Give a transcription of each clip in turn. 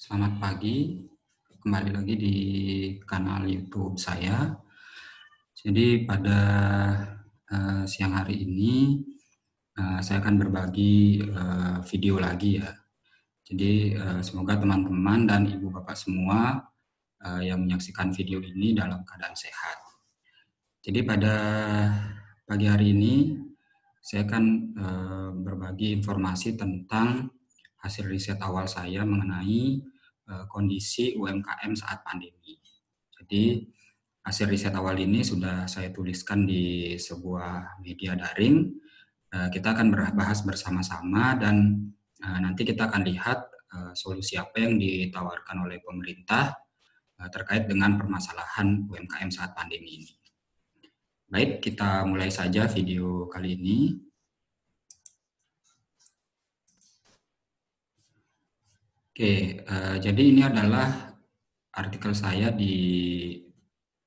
Selamat pagi, kembali lagi di kanal YouTube saya. Jadi pada uh, siang hari ini uh, saya akan berbagi uh, video lagi ya. Jadi uh, semoga teman-teman dan ibu bapak semua uh, yang menyaksikan video ini dalam keadaan sehat. Jadi pada pagi hari ini saya akan uh, berbagi informasi tentang hasil riset awal saya mengenai uh, kondisi UMKM saat pandemi. Jadi hasil riset awal ini sudah saya tuliskan di sebuah media daring. Uh, kita akan bahas bersama-sama dan uh, nanti kita akan lihat solusi apa yang ditawarkan oleh pemerintah terkait dengan permasalahan UMKM saat pandemi ini. Baik, kita mulai saja video kali ini. Oke, uh, jadi ini adalah artikel saya di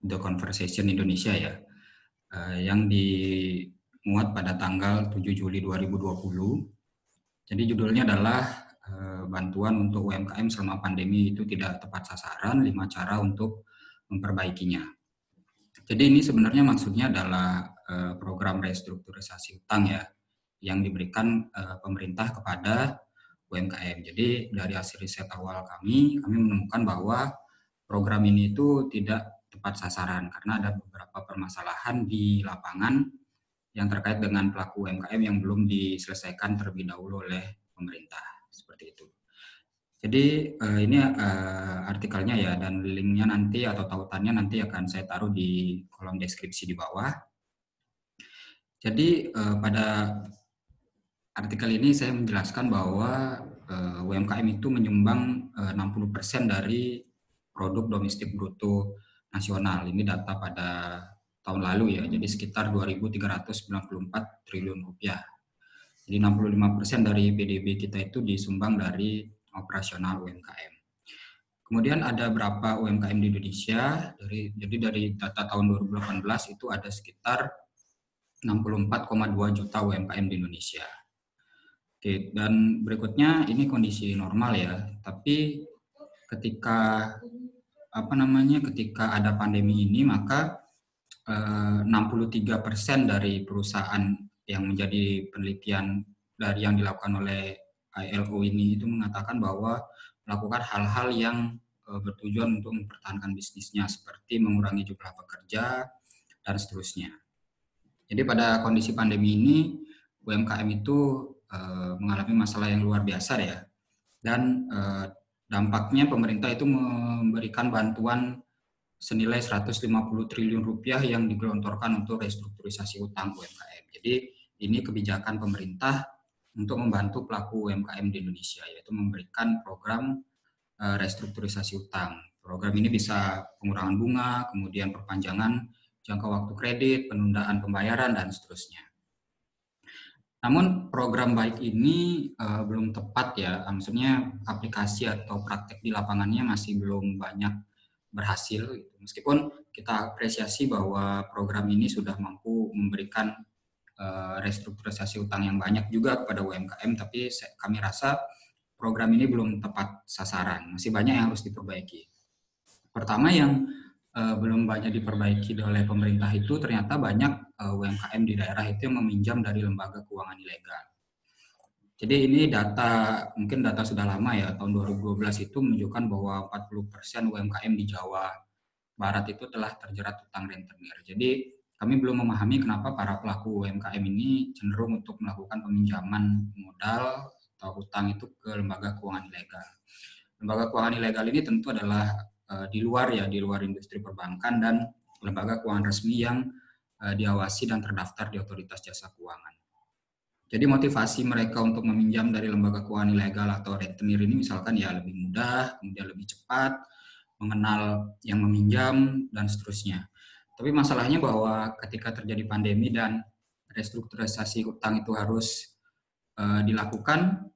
The Conversation Indonesia ya, uh, yang dimuat pada tanggal 7 Juli 2020. Jadi judulnya adalah uh, bantuan untuk UMKM selama pandemi itu tidak tepat sasaran, lima cara untuk memperbaikinya. Jadi ini sebenarnya maksudnya adalah uh, program restrukturisasi utang ya, yang diberikan uh, pemerintah kepada UMKM. Jadi dari hasil riset awal kami, kami menemukan bahwa program ini itu tidak tepat sasaran karena ada beberapa permasalahan di lapangan yang terkait dengan pelaku UMKM yang belum diselesaikan terlebih dahulu oleh pemerintah seperti itu. Jadi uh, ini uh, artikelnya ya dan linknya nanti atau tautannya nanti akan saya taruh di kolom deskripsi di bawah. Jadi uh, pada artikel ini saya menjelaskan bahwa uh, eh, UMKM itu menyumbang eh, uh, 60% dari produk domestik bruto nasional. Ini data pada tahun lalu ya, jadi sekitar 2.394 triliun rupiah. Jadi 65% dari PDB kita itu disumbang dari operasional UMKM. Kemudian ada berapa UMKM di Indonesia? Dari jadi dari data tahun 2018 itu ada sekitar 64,2 juta UMKM di Indonesia. Oke, dan berikutnya ini kondisi normal ya. Tapi ketika apa namanya ketika ada pandemi ini maka eh, 63% dari perusahaan yang menjadi penelitian dari yang dilakukan oleh ILO ini itu mengatakan bahwa melakukan hal-hal yang eh, bertujuan untuk mempertahankan bisnisnya seperti mengurangi jumlah pekerja dan seterusnya. Jadi pada kondisi pandemi ini UMKM itu Eh, mengalami masalah yang luar biasa ya. Dan uh, dampaknya pemerintah itu memberikan bantuan senilai 150 triliun rupiah yang digelontorkan untuk restrukturisasi utang UMKM. Jadi ini kebijakan pemerintah untuk membantu pelaku UMKM di Indonesia yaitu memberikan program uh, restrukturisasi utang. Program ini bisa pengurangan bunga, kemudian perpanjangan jangka waktu kredit, penundaan pembayaran dan seterusnya. Namun program baik ini uh, belum tepat ya, maksudnya aplikasi atau praktek di lapangannya masih belum banyak berhasil. Gitu. Meskipun kita apresiasi bahwa program ini sudah mampu memberikan uh, restrukturisasi utang yang banyak juga kepada UMKM, tapi kami rasa program ini belum tepat sasaran, masih banyak yang harus diperbaiki. Pertama yang uh, belum banyak diperbaiki oleh pemerintah itu ternyata banyak uh, eh, UMKM di daerah itu yang meminjam dari lembaga keuangan ilegal. Jadi ini data mungkin data sudah lama ya tahun 2012 itu menunjukkan bahwa 40% UMKM di Jawa Barat itu telah terjerat utang rentenir. Jadi kami belum memahami kenapa para pelaku UMKM ini cenderung untuk melakukan peminjaman modal atau utang itu ke lembaga keuangan ilegal. Lembaga keuangan ilegal ini tentu adalah uh, di luar ya di luar industri perbankan dan lembaga keuangan resmi yang uh, diawasi dan terdaftar di otoritas jasa keuangan. Jadi motivasi mereka untuk meminjam dari lembaga keuangan ilegal atau rentenir ini misalkan ya lebih mudah, kemudian lebih cepat, mengenal yang meminjam dan seterusnya. Tapi masalahnya bahwa ketika terjadi pandemi dan restrukturisasi utang itu harus uh, dilakukan,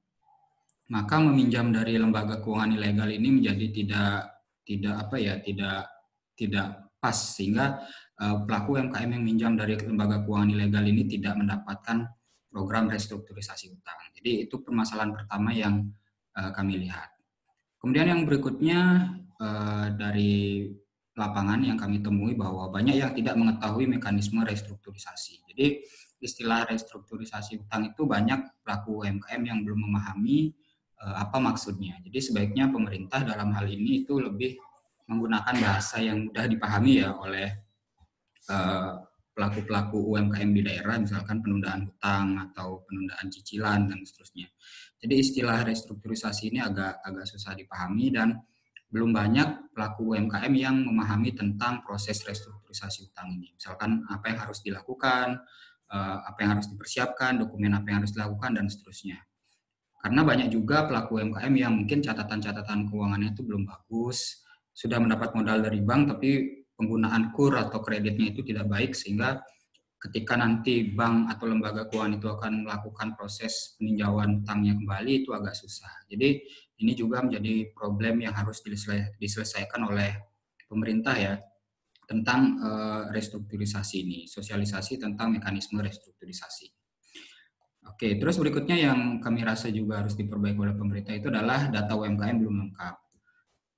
maka meminjam dari lembaga keuangan ilegal ini menjadi tidak tidak apa ya tidak tidak pas sehingga uh, pelaku UMKM yang minjam dari lembaga keuangan ilegal ini tidak mendapatkan program restrukturisasi utang. Jadi itu permasalahan pertama yang uh, kami lihat. Kemudian yang berikutnya dari lapangan yang kami temui bahwa banyak yang tidak mengetahui mekanisme restrukturisasi. Jadi istilah restrukturisasi utang itu banyak pelaku UMKM yang belum memahami apa maksudnya. Jadi sebaiknya pemerintah dalam hal ini itu lebih menggunakan bahasa yang mudah dipahami ya oleh uh, pelaku-pelaku UMKM di daerah, misalkan penundaan hutang atau penundaan cicilan dan seterusnya. Jadi istilah restrukturisasi ini agak agak susah dipahami dan belum banyak pelaku UMKM yang memahami tentang proses restrukturisasi utang ini. Misalkan apa yang harus dilakukan, uh, apa yang harus dipersiapkan, dokumen apa yang harus dilakukan, dan seterusnya. Karena banyak juga pelaku UMKM yang mungkin catatan-catatan keuangannya itu belum bagus, sudah mendapat modal dari bank, tapi penggunaan kur atau kreditnya itu tidak baik, sehingga ketika nanti bank atau lembaga keuangan itu akan melakukan proses peninjauan utangnya kembali, itu agak susah. Jadi ini juga menjadi problem yang harus diselesaikan oleh pemerintah ya tentang uh, restrukturisasi ini, sosialisasi tentang mekanisme restrukturisasi. Oke, terus berikutnya yang kami rasa juga harus diperbaiki oleh pemerintah itu adalah data UMKM belum lengkap.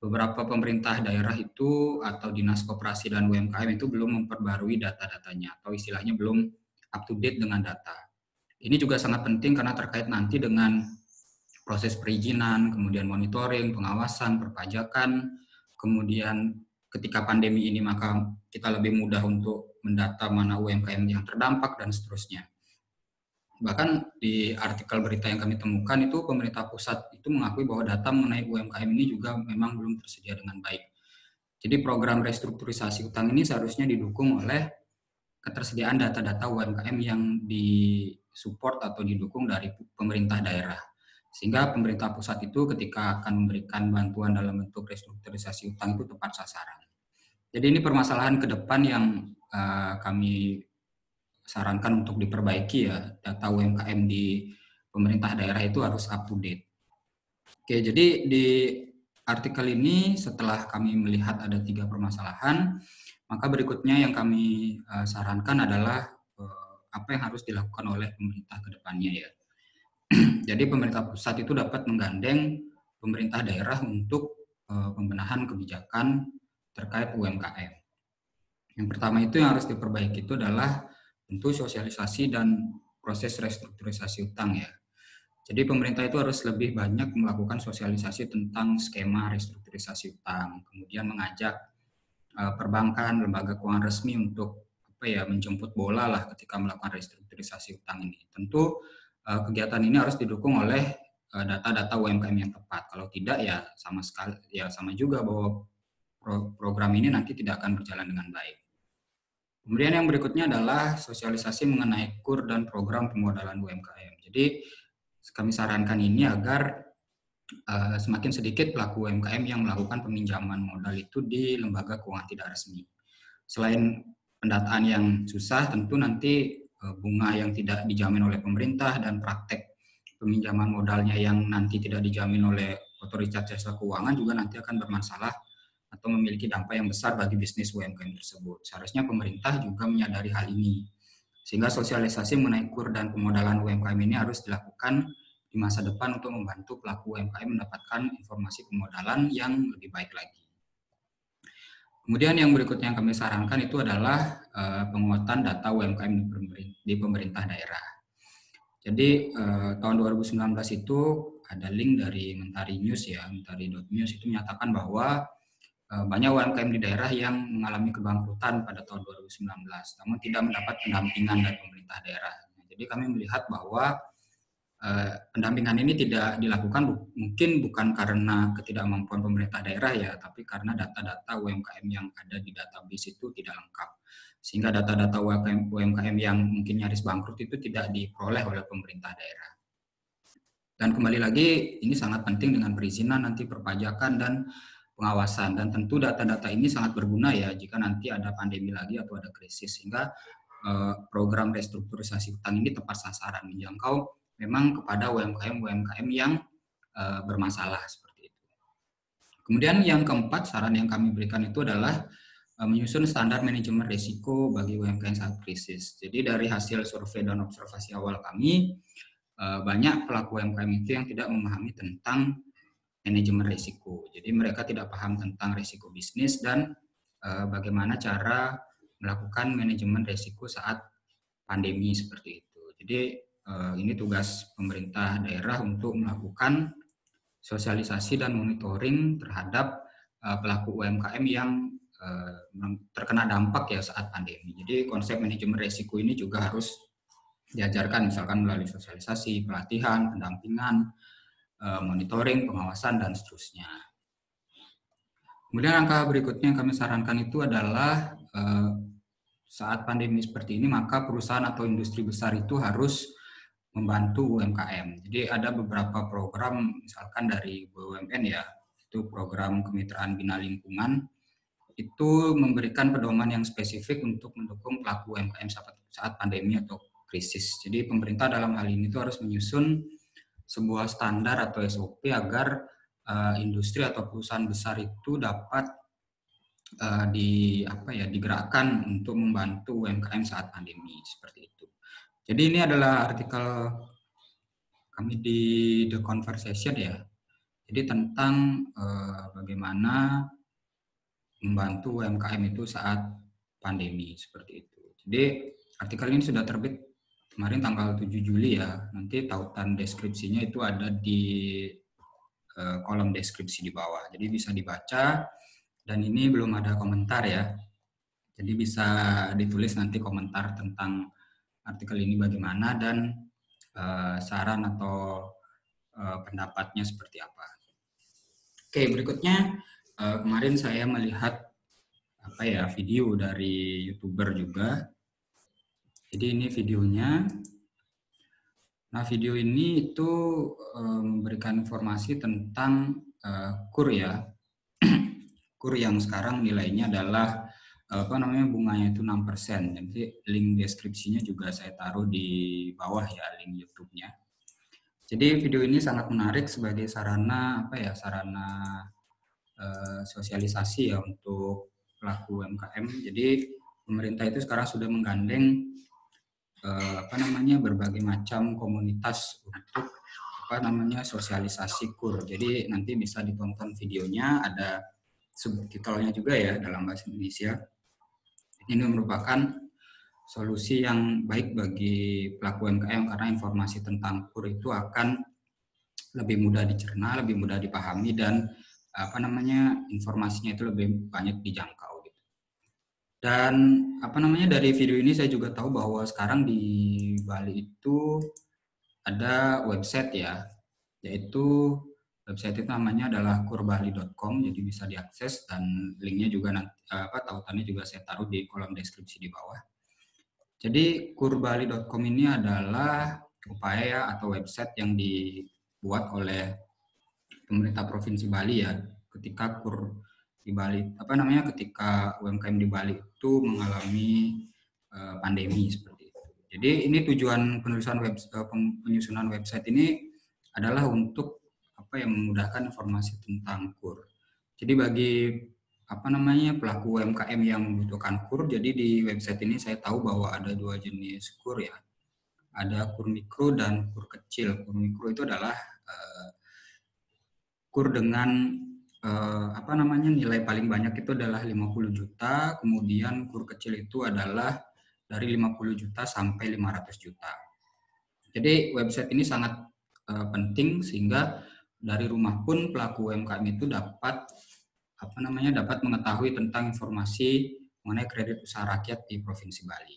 Beberapa pemerintah daerah itu atau dinas koperasi dan UMKM itu belum memperbarui data-datanya atau istilahnya belum up to date dengan data. Ini juga sangat penting karena terkait nanti dengan proses perizinan, kemudian monitoring, pengawasan, perpajakan, kemudian ketika pandemi ini maka kita lebih mudah untuk mendata mana UMKM yang terdampak dan seterusnya. Bahkan di artikel berita yang kami temukan itu pemerintah pusat itu mengakui bahwa data mengenai UMKM ini juga memang belum tersedia dengan baik. Jadi program restrukturisasi utang ini seharusnya didukung oleh ketersediaan data-data UMKM yang disupport atau didukung dari pemerintah daerah. Sehingga pemerintah pusat itu ketika akan memberikan bantuan dalam bentuk restrukturisasi utang itu tepat sasaran. Jadi ini permasalahan ke depan yang uh, kami sarankan untuk diperbaiki ya, data UMKM di pemerintah daerah itu harus up to date. Oke, jadi di artikel ini setelah kami melihat ada tiga permasalahan, maka berikutnya yang kami uh, sarankan adalah uh, apa yang harus dilakukan oleh pemerintah ke depannya ya. Jadi pemerintah pusat itu dapat menggandeng pemerintah daerah untuk uh, pembenahan kebijakan terkait UMKM. Yang pertama itu yang harus diperbaiki itu adalah tentu sosialisasi dan proses restrukturisasi utang ya. Jadi pemerintah itu harus lebih banyak melakukan sosialisasi tentang skema restrukturisasi utang, kemudian mengajak uh, perbankan, lembaga keuangan resmi untuk apa ya menjemput bola lah ketika melakukan restrukturisasi utang ini. Tentu uh, kegiatan ini harus didukung oleh uh, data-data UMKM yang tepat. Kalau tidak ya sama sekali ya sama juga bahwa pro program ini nanti tidak akan berjalan dengan baik. Kemudian yang berikutnya adalah sosialisasi mengenai KUR dan program pemodalan UMKM. Jadi kami sarankan ini agar uh, semakin sedikit pelaku UMKM yang melakukan peminjaman modal itu di lembaga keuangan tidak resmi. Selain pendataan yang susah, tentu nanti Eh, bunga yang tidak dijamin oleh pemerintah dan praktek peminjaman modalnya yang nanti tidak dijamin oleh otoritas jasa keuangan juga nanti akan bermasalah atau memiliki dampak yang besar bagi bisnis UMKM tersebut. Seharusnya pemerintah juga menyadari hal ini. Sehingga sosialisasi mengenai kur dan pemodalan UMKM ini harus dilakukan di masa depan untuk membantu pelaku UMKM mendapatkan informasi pemodalan yang lebih baik lagi. Kemudian yang berikutnya yang kami sarankan itu adalah uh, penguatan data UMKM di pemerintah daerah. Jadi uh, tahun 2019 itu ada link dari Mentari News ya, mentari.news itu menyatakan bahwa banyak UMKM di daerah yang mengalami kebangkrutan pada tahun 2019, namun tidak mendapat pendampingan dari pemerintah daerah. Jadi kami melihat bahwa Eh, pendampingan ini tidak dilakukan mungkin bukan karena ketidakmampuan pemerintah daerah ya, tapi karena data-data UMKM yang ada di database itu tidak lengkap. Sehingga data-data UMKM yang mungkin nyaris bangkrut itu tidak diperoleh oleh pemerintah daerah. Dan kembali lagi, ini sangat penting dengan perizinan nanti perpajakan dan pengawasan. Dan tentu data-data ini sangat berguna ya jika nanti ada pandemi lagi atau ada krisis. Sehingga eh, program restrukturisasi utang ini tepat sasaran, menjangkau memang kepada UMKM-UMKM yang uh, bermasalah seperti itu. Kemudian yang keempat saran yang kami berikan itu adalah uh, menyusun standar manajemen risiko bagi UMKM saat krisis. Jadi dari hasil survei dan observasi awal kami uh, banyak pelaku UMKM itu yang tidak memahami tentang manajemen risiko. Jadi mereka tidak paham tentang risiko bisnis dan uh, bagaimana cara melakukan manajemen risiko saat pandemi seperti itu. Jadi uh, ini tugas pemerintah daerah untuk melakukan sosialisasi dan monitoring terhadap uh, pelaku UMKM yang terkena dampak ya saat pandemi. Jadi konsep manajemen risiko ini juga harus diajarkan misalkan melalui sosialisasi, pelatihan, pendampingan, monitoring, pengawasan, dan seterusnya. Kemudian angka berikutnya yang kami sarankan itu adalah eh, saat pandemi seperti ini maka perusahaan atau industri besar itu harus membantu UMKM. Jadi ada beberapa program misalkan dari BUMN ya, itu program kemitraan bina lingkungan itu memberikan pedoman yang spesifik untuk mendukung pelaku UMKM saat pandemi atau krisis. Jadi pemerintah dalam hal ini itu harus menyusun sebuah standar atau SOP agar uh, industri atau perusahaan besar itu dapat uh, di apa ya digerakkan untuk membantu UMKM saat pandemi seperti itu. Jadi ini adalah artikel kami di The Conversation ya. Jadi tentang uh, bagaimana membantu UMKM itu saat pandemi seperti itu. Jadi artikel ini sudah terbit kemarin tanggal 7 Juli ya. Nanti tautan deskripsinya itu ada di uh, kolom deskripsi di bawah. Jadi bisa dibaca dan ini belum ada komentar ya. Jadi bisa ditulis nanti komentar tentang artikel ini bagaimana dan uh, saran atau uh, pendapatnya seperti apa. Oke, berikutnya kemarin saya melihat apa ya video dari youtuber juga jadi ini videonya. Nah, video ini itu memberikan informasi tentang uh, kur ya. kur yang sekarang nilainya adalah apa namanya bunganya itu 6%. Jadi link deskripsinya juga saya taruh di bawah ya link YouTube-nya. Jadi video ini sangat menarik sebagai sarana apa ya sarana uh, sosialisasi ya untuk pelaku UMKM. Jadi pemerintah itu sekarang sudah menggandeng eh, apa namanya berbagai macam komunitas untuk apa namanya sosialisasi kur. Jadi nanti bisa ditonton videonya ada subtitlenya juga ya dalam bahasa Indonesia. Ini merupakan solusi yang baik bagi pelaku UMKM karena informasi tentang kur itu akan lebih mudah dicerna, lebih mudah dipahami dan apa namanya informasinya itu lebih banyak dijangkau. Dan apa namanya dari video ini saya juga tahu bahwa sekarang di Bali itu ada website ya, yaitu website itu namanya adalah kurbali.com, jadi bisa diakses dan linknya juga nanti apa tautannya juga saya taruh di kolom deskripsi di bawah. Jadi kurbali.com ini adalah upaya atau website yang dibuat oleh pemerintah provinsi Bali ya ketika kur di Bali apa namanya ketika UMKM di Bali itu mengalami uh, pandemi seperti itu. Jadi ini tujuan penulisan web uh, penyusunan website ini adalah untuk apa yang memudahkan informasi tentang KUR. Jadi bagi apa namanya pelaku UMKM yang membutuhkan KUR, jadi di website ini saya tahu bahwa ada dua jenis KUR ya. Ada KUR mikro dan KUR kecil. KUR mikro itu adalah uh, KUR dengan eh, apa namanya nilai paling banyak itu adalah 50 juta, kemudian kur kecil itu adalah dari 50 juta sampai 500 juta. Jadi website ini sangat eh, penting sehingga dari rumah pun pelaku UMKM itu dapat apa namanya dapat mengetahui tentang informasi mengenai kredit usaha rakyat di Provinsi Bali.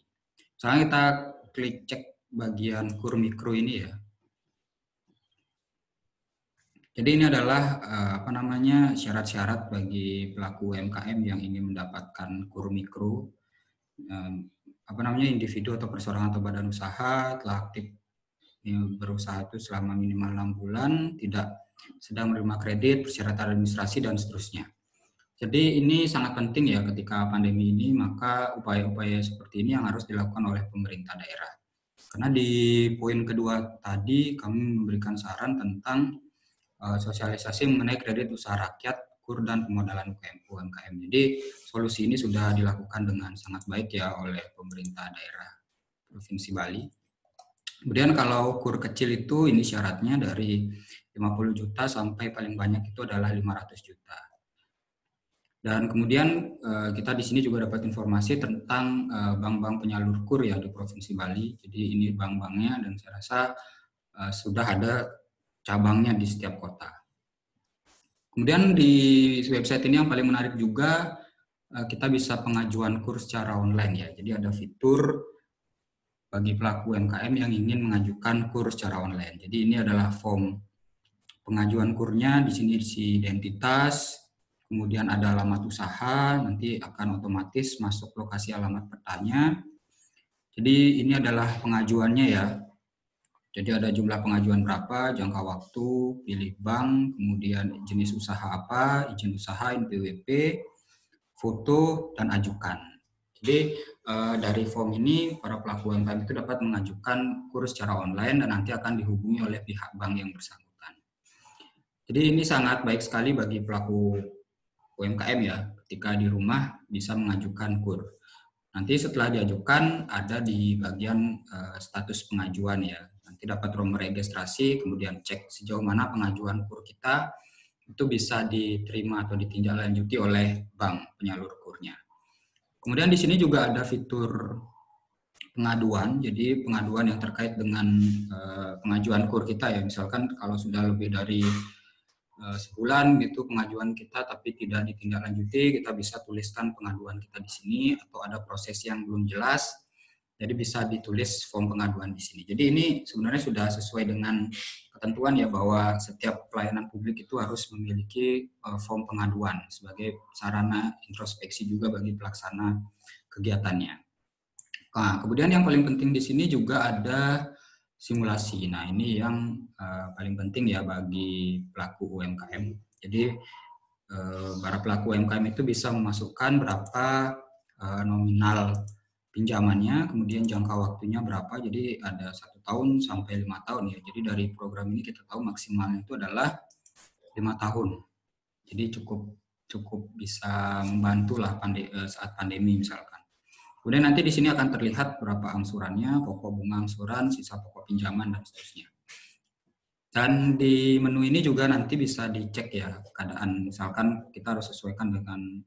Sekarang kita klik cek bagian kur mikro ini ya. Jadi ini adalah uh, apa namanya syarat-syarat bagi pelaku UMKM yang ingin mendapatkan kur mikro, um, apa namanya individu atau perseorangan atau badan usaha telah aktif ya, berusaha itu selama minimal enam bulan, tidak sedang menerima kredit, persyaratan administrasi dan seterusnya. Jadi ini sangat penting ya ketika pandemi ini, maka upaya-upaya seperti ini yang harus dilakukan oleh pemerintah daerah. Karena di poin kedua tadi kami memberikan saran tentang Eh, sosialisasi mengenai kredit usaha rakyat, kur dan pemodalan UMKM. Jadi solusi ini sudah dilakukan dengan sangat baik ya oleh pemerintah daerah Provinsi Bali. Kemudian kalau kur kecil itu ini syaratnya dari 50 juta sampai paling banyak itu adalah 500 juta. Dan kemudian eh, kita di sini juga dapat informasi tentang eh, bank-bank penyalur kur ya di Provinsi Bali. Jadi ini bank-banknya dan saya rasa sudah ada cabangnya di setiap kota. Kemudian di website ini yang paling menarik juga kita bisa pengajuan kur secara online ya. Jadi ada fitur bagi pelaku UMKM yang ingin mengajukan kur secara online. Jadi ini adalah form pengajuan kurnya di sini isi identitas, kemudian ada alamat usaha, nanti akan otomatis masuk lokasi alamat petanya. Jadi ini adalah pengajuannya ya. Jadi ada jumlah pengajuan berapa, jangka waktu, pilih bank, kemudian jenis usaha apa, izin usaha, NPWP, foto, dan ajukan. Jadi eh, dari form ini para pelaku UMKM itu dapat mengajukan kurs secara online dan nanti akan dihubungi oleh pihak bank yang bersangkutan. Jadi ini sangat baik sekali bagi pelaku UMKM ya, ketika di rumah bisa mengajukan KUR. Nanti setelah diajukan ada di bagian uh, status pengajuan ya. Dapat nomor registrasi, kemudian cek sejauh mana pengajuan KUR kita itu bisa diterima atau ditindaklanjuti oleh bank penyalur KURnya. Kemudian di sini juga ada fitur pengaduan, jadi pengaduan yang terkait dengan uh, pengajuan KUR kita ya. Misalkan kalau sudah lebih dari Eh, sebulan gitu pengajuan kita tapi tidak ditindaklanjuti, kita bisa tuliskan pengaduan kita di sini atau ada proses yang belum jelas, jadi bisa ditulis form pengaduan di sini. Jadi ini sebenarnya sudah sesuai dengan ketentuan ya bahwa setiap pelayanan publik itu harus memiliki uh, form pengaduan sebagai sarana introspeksi juga bagi pelaksana kegiatannya. Nah, kemudian yang paling penting di sini juga ada simulasi. Nah, ini yang uh, paling penting ya bagi pelaku UMKM. Jadi uh, para pelaku UMKM itu bisa memasukkan berapa nominal pinjamannya, kemudian jangka waktunya berapa. Jadi ada satu tahun sampai lima tahun ya. Jadi dari program ini kita tahu maksimalnya itu adalah lima tahun. Jadi cukup cukup bisa membantu lah pande saat pandemi misalkan. Kemudian nanti di sini akan terlihat berapa angsurannya, pokok bunga angsuran, sisa pokok pinjaman, dan seterusnya. Dan di menu ini juga nanti bisa dicek ya keadaan, misalkan kita harus sesuaikan dengan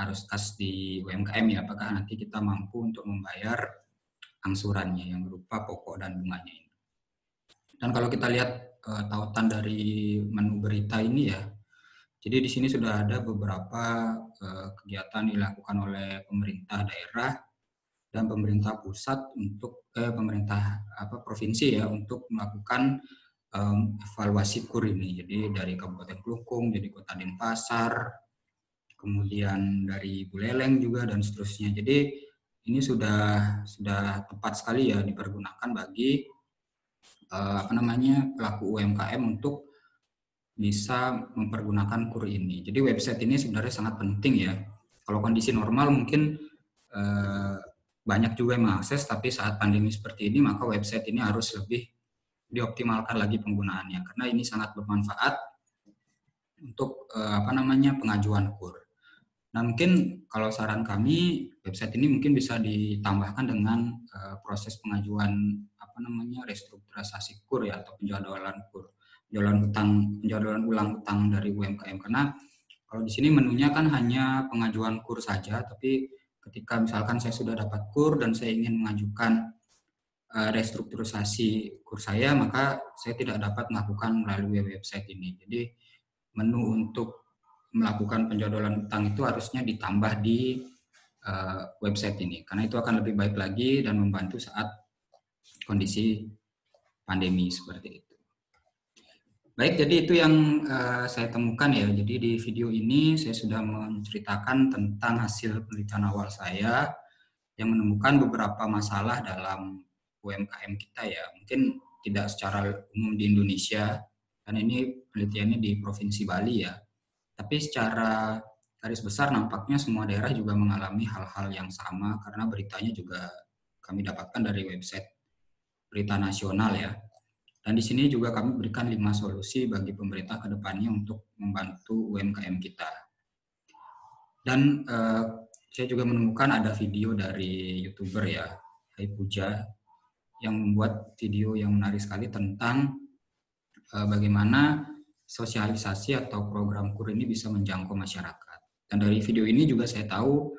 arus kas di UMKM ya, apakah nanti kita mampu untuk membayar angsurannya yang berupa pokok dan bunganya ini. Dan kalau kita lihat uh, tautan dari menu berita ini ya, jadi di sini sudah ada beberapa uh, kegiatan dilakukan oleh pemerintah daerah dan pemerintah pusat untuk eh, pemerintah apa provinsi ya untuk melakukan evaluasi kur ini. Jadi dari Kabupaten Klungkung, jadi Kota Denpasar, kemudian dari Buleleng juga dan seterusnya. Jadi ini sudah sudah tepat sekali ya dipergunakan bagi uh, apa namanya pelaku UMKM untuk bisa mempergunakan kur ini. Jadi website ini sebenarnya sangat penting ya. Kalau kondisi normal mungkin uh, banyak juga yang mengakses, tapi saat pandemi seperti ini maka website ini harus lebih dioptimalkan lagi penggunaannya karena ini sangat bermanfaat untuk eh, apa namanya pengajuan kur. Nah mungkin kalau saran kami website ini mungkin bisa ditambahkan dengan eh, proses pengajuan apa namanya restrukturisasi kur ya atau penjadwalan kur, penjadwalan utang penjadwalan ulang utang dari UMKM karena kalau di sini menunya kan hanya pengajuan kur saja tapi ketika misalkan saya sudah dapat kur dan saya ingin mengajukan uh, restrukturisasi kur saya, maka saya tidak dapat melakukan melalui website ini. Jadi menu untuk melakukan penjadwalan utang itu harusnya ditambah di uh, website ini, karena itu akan lebih baik lagi dan membantu saat kondisi pandemi seperti itu. Baik, jadi itu yang uh, saya temukan ya. Jadi di video ini saya sudah menceritakan tentang hasil penelitian awal saya yang menemukan beberapa masalah dalam UMKM kita ya. Mungkin tidak secara umum di Indonesia, karena ini penelitiannya di Provinsi Bali ya. Tapi secara garis besar nampaknya semua daerah juga mengalami hal-hal yang sama karena beritanya juga kami dapatkan dari website berita nasional ya. Dan di sini juga kami berikan lima solusi bagi pemerintah ke depannya untuk membantu UMKM kita. Dan uh, saya juga menemukan ada video dari youtuber ya, Hai Puja, yang membuat video yang menarik sekali tentang uh, bagaimana sosialisasi atau program KUR ini bisa menjangkau masyarakat. Dan dari video ini juga saya tahu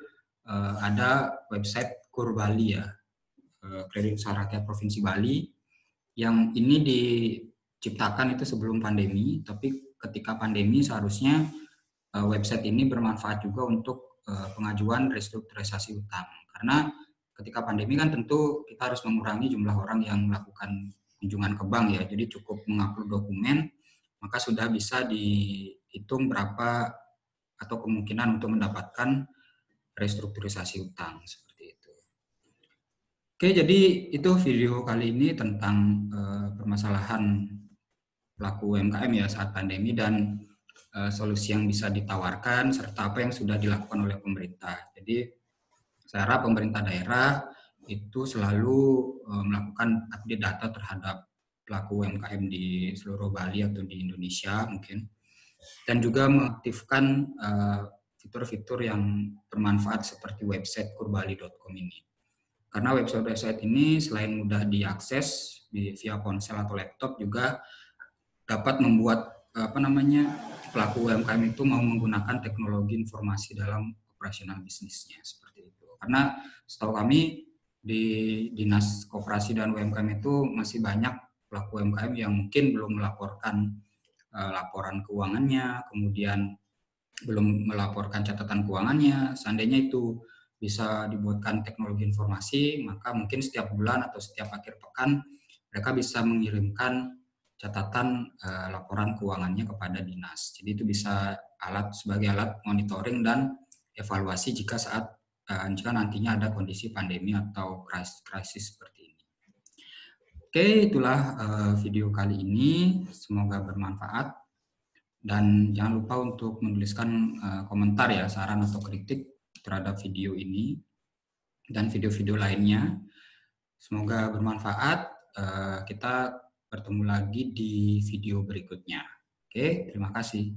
uh, ada website KUR Bali ya, uh, Kredit Usaha Rakyat Provinsi Bali, yang ini diciptakan itu sebelum pandemi, tapi ketika pandemi seharusnya uh, website ini bermanfaat juga untuk uh, pengajuan restrukturisasi utang. Karena ketika pandemi kan tentu kita harus mengurangi jumlah orang yang melakukan kunjungan ke bank ya. Jadi cukup mengupload dokumen, maka sudah bisa dihitung berapa atau kemungkinan untuk mendapatkan restrukturisasi utang seperti itu. Oke, jadi itu video kali ini tentang uh, permasalahan pelaku UMKM ya saat pandemi dan uh, solusi yang bisa ditawarkan serta apa yang sudah dilakukan oleh pemerintah. Jadi saya harap pemerintah daerah itu selalu uh, melakukan update data terhadap pelaku UMKM di seluruh Bali atau di Indonesia mungkin dan juga mengaktifkan uh, fitur-fitur yang bermanfaat seperti website kurbali.com ini. Karena website-website ini selain mudah diakses via ponsel atau laptop juga dapat membuat apa namanya pelaku UMKM itu mau menggunakan teknologi informasi dalam operasional bisnisnya seperti itu. Karena setahu kami di Dinas Koperasi dan UMKM itu masih banyak pelaku UMKM yang mungkin belum melaporkan uh, laporan keuangannya, kemudian belum melaporkan catatan keuangannya. Seandainya itu bisa dibuatkan teknologi informasi, maka mungkin setiap bulan atau setiap akhir pekan mereka bisa mengirimkan catatan uh, laporan keuangannya kepada dinas. Jadi itu bisa alat sebagai alat monitoring dan evaluasi jika saat uh, jika nantinya ada kondisi pandemi atau krisis, krisis seperti. Oke, itulah uh, video kali ini. Semoga bermanfaat. Dan jangan lupa untuk menuliskan uh, komentar ya, saran atau kritik terhadap video ini dan video-video lainnya. Semoga bermanfaat. Uh, kita bertemu lagi di video berikutnya. Oke, terima kasih.